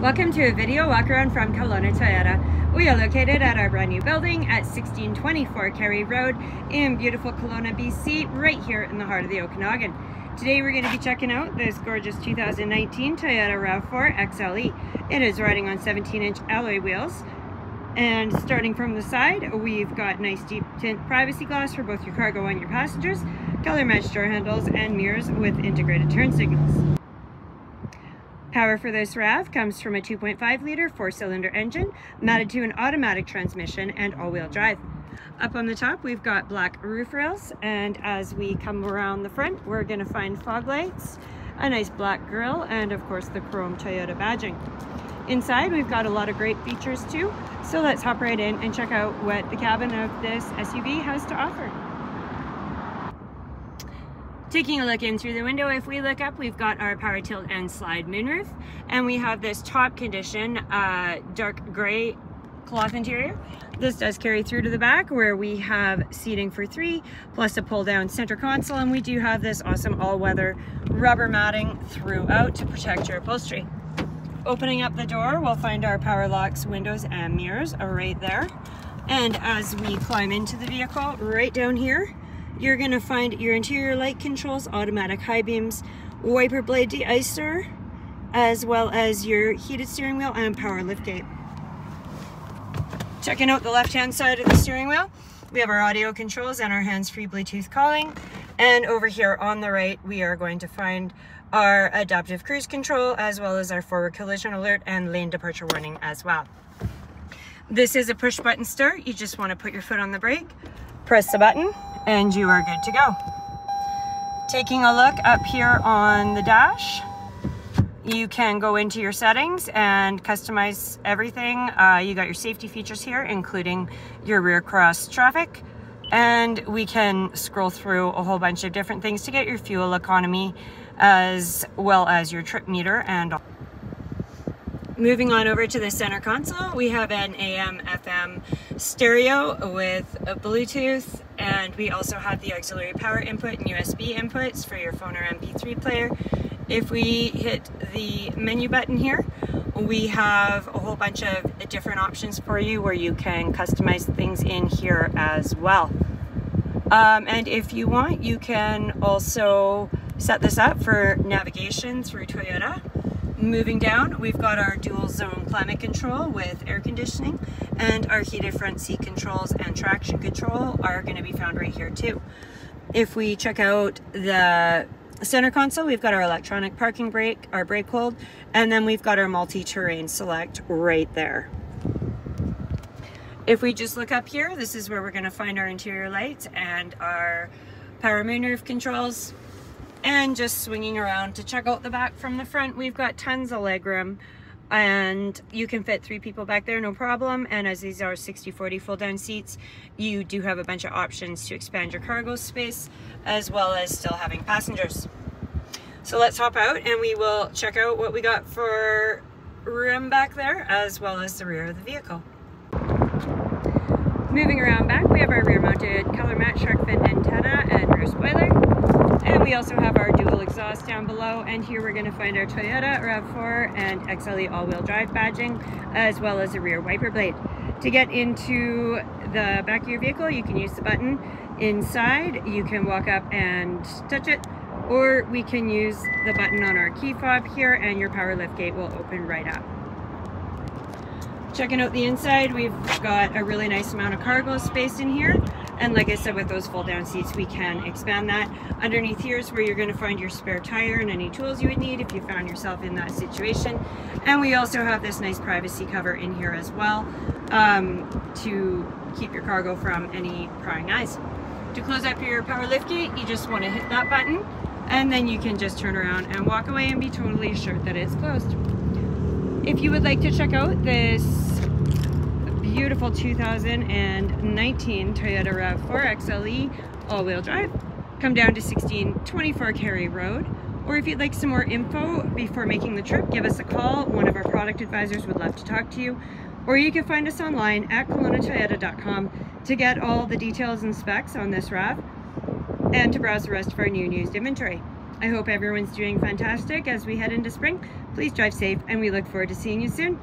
Welcome to a video walk around from Kelowna Toyota. We are located at our brand new building at 1624 Cary Road in beautiful Kelowna, BC, right here in the heart of the Okanagan. Today we're going to be checking out this gorgeous 2019 Toyota RAV4 XLE. It is riding on 17 inch alloy wheels. And starting from the side, we've got nice deep tint privacy glass for both your cargo and your passengers, color matched door handles, and mirrors with integrated turn signals. Power for this RAV comes from a 2.5 litre four cylinder engine mounted to an automatic transmission and all wheel drive. Up on the top we've got black roof rails and as we come around the front we're going to find fog lights, a nice black grille and of course the chrome Toyota badging. Inside we've got a lot of great features too so let's hop right in and check out what the cabin of this SUV has to offer. Taking a look in through the window, if we look up, we've got our power tilt and slide moonroof, and we have this top condition, uh, dark gray cloth interior. This does carry through to the back where we have seating for three, plus a pull down center console, and we do have this awesome all-weather rubber matting throughout to protect your upholstery. Opening up the door, we'll find our power locks, windows, and mirrors are right there. And as we climb into the vehicle, right down here, you're going to find your interior light controls, automatic high beams, wiper blade deicer, as well as your heated steering wheel and power liftgate. Checking out the left-hand side of the steering wheel, we have our audio controls and our hands-free Bluetooth calling. And over here on the right, we are going to find our adaptive cruise control, as well as our forward collision alert and lane departure warning as well. This is a push button start. You just want to put your foot on the brake, press the button, and you are good to go. Taking a look up here on the dash, you can go into your settings and customize everything. Uh, you got your safety features here, including your rear cross traffic. And we can scroll through a whole bunch of different things to get your fuel economy as well as your trip meter and Moving on over to the center console, we have an AM FM stereo with a Bluetooth and we also have the auxiliary power input and USB inputs for your phone or MP3 player. If we hit the menu button here, we have a whole bunch of different options for you where you can customize things in here as well. Um, and if you want, you can also set this up for navigation through Toyota. Moving down, we've got our dual zone climate control with air conditioning and our heated front seat controls and traction control are going to be found right here too. If we check out the center console, we've got our electronic parking brake, our brake hold, and then we've got our multi-terrain select right there. If we just look up here, this is where we're going to find our interior lights and our power moonroof controls and just swinging around to check out the back from the front. We've got tons of legroom and you can fit three people back there no problem. And as these are 60 40 fold down seats you do have a bunch of options to expand your cargo space as well as still having passengers. So let's hop out and we will check out what we got for room back there as well as the rear of the vehicle. Moving around back we have our rear mounted color match shark fin antenna and rear spoiler and we also have our dual exhaust down below. And here we're gonna find our Toyota RAV4 and XLE all-wheel drive badging, as well as a rear wiper blade. To get into the back of your vehicle, you can use the button inside. You can walk up and touch it, or we can use the button on our key fob here and your power lift gate will open right up. Checking out the inside, we've got a really nice amount of cargo space in here. And like I said, with those fold down seats, we can expand that. Underneath here is where you're gonna find your spare tire and any tools you would need if you found yourself in that situation. And we also have this nice privacy cover in here as well um, to keep your cargo from any prying eyes. To close up your power lift gate, you just wanna hit that button and then you can just turn around and walk away and be totally sure that it's closed. If you would like to check out this beautiful 2019 Toyota RAV4 XLE all-wheel drive. Come down to 1624 Cary Road. Or if you'd like some more info before making the trip, give us a call. One of our product advisors would love to talk to you. Or you can find us online at KelownaToyota.com to get all the details and specs on this RAV and to browse the rest of our new and used inventory. I hope everyone's doing fantastic as we head into spring. Please drive safe and we look forward to seeing you soon.